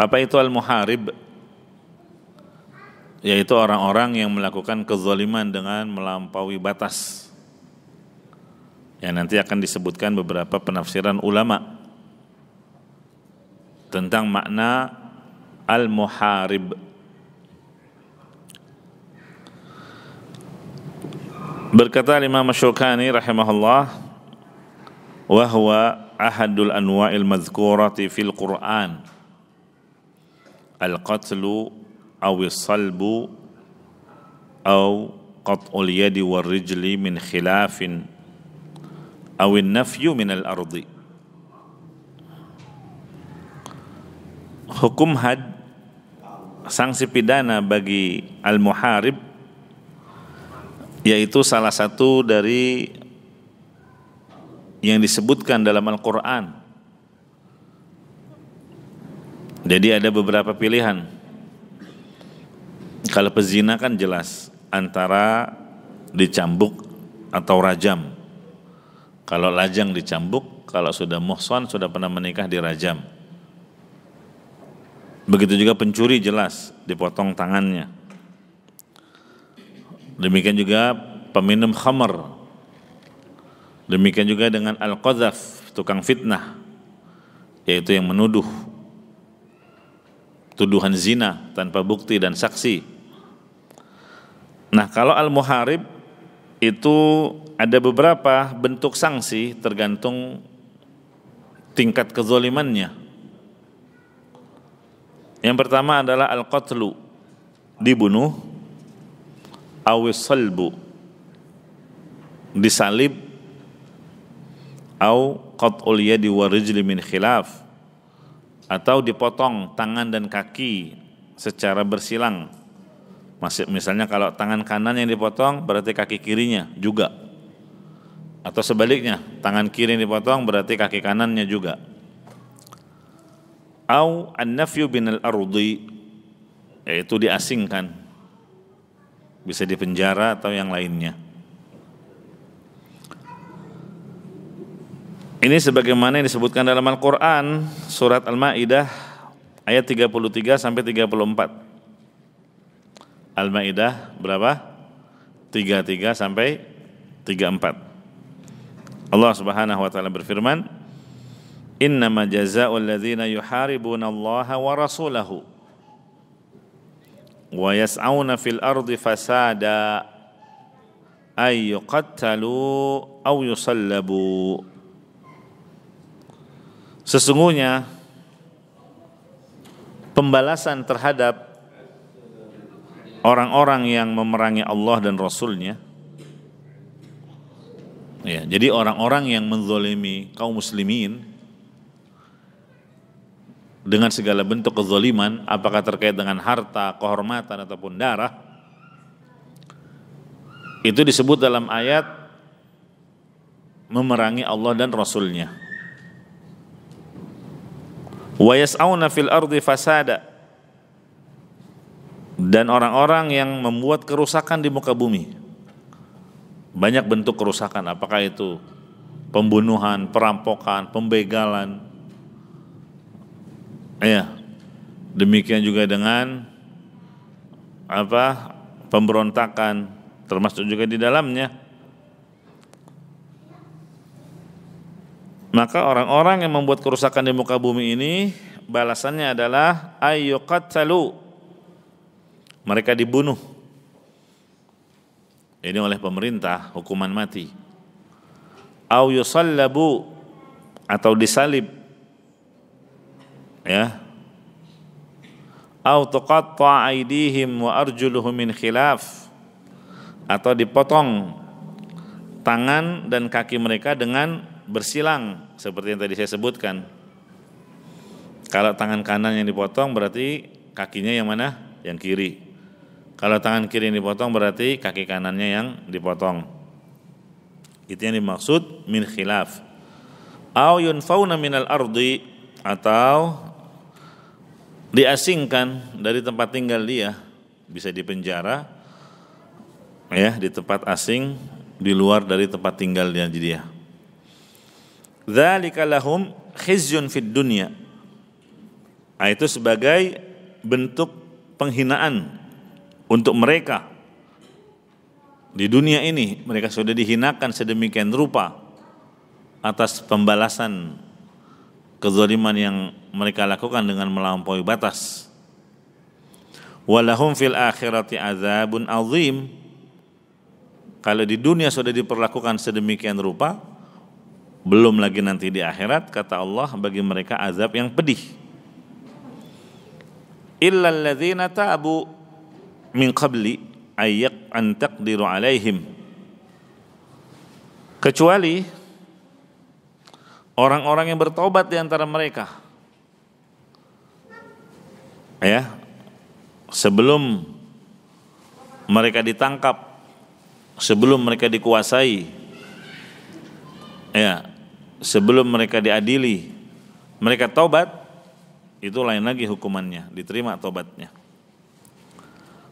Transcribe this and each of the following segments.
Apa itu al-muharib? Yaitu orang-orang yang melakukan kezaliman dengan melampaui batas. Yang nanti akan disebutkan beberapa penafsiran ulama tentang makna al-muharib. Berkata Imam Syukani rahimahullah wa huwa ahadul anwa'il madhkurati fil Qur'an al-qatlu aw salbu aw qat'ul yadi war rijli min khilafin aw nafyu min al-ardi hukum had sanksi pidana bagi al-muharib yaitu salah satu dari yang disebutkan dalam Al-Qur'an Jadi ada beberapa pilihan. Kalau pezina kan jelas antara dicambuk atau rajam. Kalau lajang dicambuk, kalau sudah muhson sudah pernah menikah dirajam. Begitu juga pencuri jelas dipotong tangannya. Demikian juga peminum khamar. Demikian juga dengan al-qadhaf, tukang fitnah, yaitu yang menuduh tuduhan zina tanpa bukti dan saksi. Nah, kalau al-muharib itu ada beberapa bentuk sanksi tergantung tingkat kezolimannya. Yang pertama adalah al-qatlu, dibunuh, awis salbu, disalib, au qat'ul yadi wa min khilaf, atau dipotong tangan dan kaki secara bersilang. Masih misalnya kalau tangan kanan yang dipotong berarti kaki kirinya juga. Atau sebaliknya, tangan kiri yang dipotong berarti kaki kanannya juga. Au an-nafyu bin al-ardi yaitu diasingkan. Bisa dipenjara atau yang lainnya. Ini sebagaimana yang disebutkan dalam Al-Qur'an surat Al-Maidah ayat 33 sampai 34. Al-Maidah berapa? 33 sampai 34. Allah Subhanahu wa taala berfirman, "Innama jazaa'ul ladzina yuharibuna Allah wa rasulahu wa yas'auna fil ardi fasada ay yuqattalu aw yusallabu." Sesungguhnya pembalasan terhadap orang-orang yang memerangi Allah dan Rasulnya ya, jadi orang-orang yang menzolimi kaum muslimin dengan segala bentuk kezoliman apakah terkait dengan harta, kehormatan ataupun darah itu disebut dalam ayat memerangi Allah dan Rasulnya wa yas'auna fil ardi fasada dan orang-orang yang membuat kerusakan di muka bumi. Banyak bentuk kerusakan, apakah itu pembunuhan, perampokan, pembegalan. Ya. Demikian juga dengan apa? pemberontakan termasuk juga di dalamnya Maka orang-orang yang membuat kerusakan di muka bumi ini balasannya adalah ayyuqatalu. Mereka dibunuh. Ini oleh pemerintah hukuman mati. Au yusallabu atau disalib. Ya. Au tuqatta aydihim wa arjuluhum min khilaf atau dipotong tangan dan kaki mereka dengan bersilang seperti yang tadi saya sebutkan. Kalau tangan kanan yang dipotong berarti kakinya yang mana? Yang kiri. Kalau tangan kiri yang dipotong berarti kaki kanannya yang dipotong. Itu yang dimaksud min khilaf. Au yunfauna minal ardi atau diasingkan dari tempat tinggal dia, bisa dipenjara ya di tempat asing di luar dari tempat tinggalnya dia. Dzalika lahum khizyun fid dunya. Nah, itu sebagai bentuk penghinaan untuk mereka di dunia ini mereka sudah dihinakan sedemikian rupa atas pembalasan kezaliman yang mereka lakukan dengan melampaui batas. Walahum fil akhirati azabun azim. Kalau di dunia sudah diperlakukan sedemikian rupa, belum lagi nanti di akhirat kata Allah bagi mereka azab yang pedih. Illa alladzina tabu min qabli ayyak an taqdiru alaihim. Kecuali orang-orang yang bertobat di antara mereka. Ya sebelum mereka ditangkap sebelum mereka dikuasai. Ya sebelum mereka diadili mereka taubat itu lain lagi hukumannya, diterima tobatnya.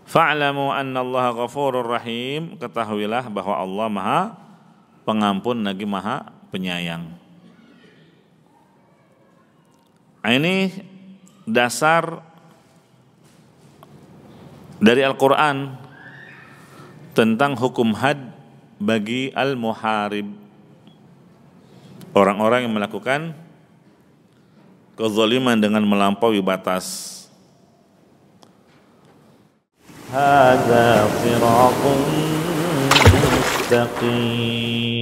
Fa'lamu anna Allah ghafurur rahim, ketahuilah bahwa Allah Maha pengampun lagi Maha penyayang. Nah, ini dasar dari Al-Qur'an tentang hukum had bagi al-muharib. Orang-orang yang melakukan kezaliman dengan melampaui batas. Hadza siratun mustaqim.